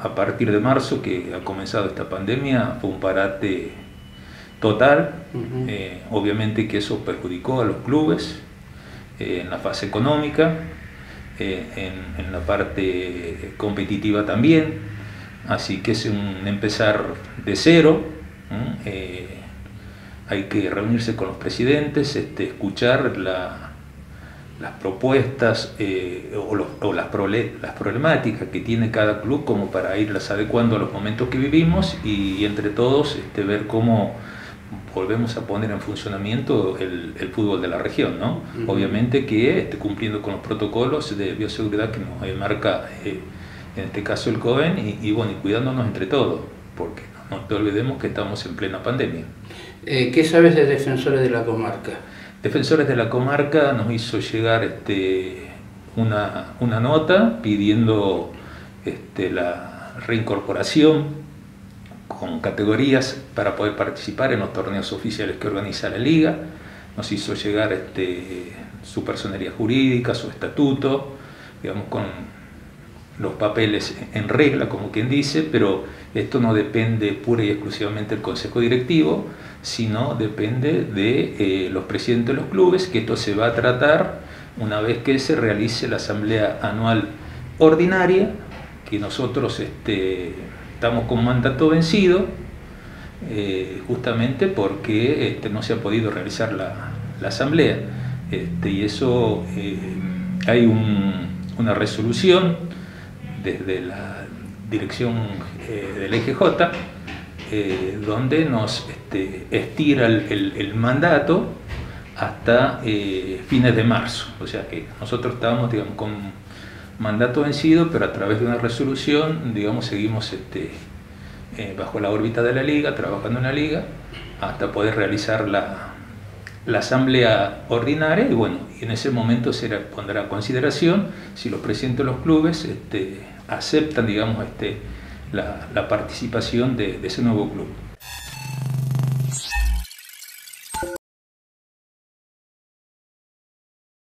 a partir de marzo que ha comenzado esta pandemia fue un parate total, eh, obviamente que eso perjudicó a los clubes eh, en la fase económica, eh, en, la parte competitiva también, así que es un empezar de cero, hay que reunirse con los presidentes, este, escuchar la, las propuestas eh, o, las, las, problemáticas que tiene cada club como para irlas adecuando a los momentos que vivimos y, entre todos este, ver cómo volvemos a poner en funcionamiento el, fútbol de la región, ¿no? Obviamente que esté cumpliendo con los protocolos de bioseguridad que nos marca, eh, en este caso el COEN, y, bueno, y cuidándonos entre todos, porque no, te olvidemos que estamos en plena pandemia. Eh, ¿Qué sabes de defensores de la comarca? Defensores de la comarca nos hizo llegar este, una, nota pidiendo este, la reincorporación con categorías para poder participar en los torneos oficiales que organiza la liga. Nos hizo llegar este, su personería jurídica, su estatuto, digamos, con los papeles en regla, como quien dice, pero esto no depende pura y exclusivamente del Consejo Directivo, sino depende de eh, los presidentes de los clubes, que esto se va a tratar una vez que se realice la asamblea anual ordinaria, que nosotros este, estamos con mandato vencido, eh, justamente porque este, no se ha podido realizar la, asamblea. Este, y eso eh, hay una resolución desde la dirección del EGJ, eh, donde nos este, estira el, mandato hasta eh, fines de marzo. O sea que nosotros estábamos digamos, con mandato vencido, pero a través de una resolución, digamos, seguimos este, eh, bajo la órbita de la liga, trabajando en la liga, hasta poder realizar la, asamblea ordinaria y bueno, en ese momento se pondrá a consideración si los presidentes de los clubes este, aceptan, digamos, este, la, participación de, ese nuevo club.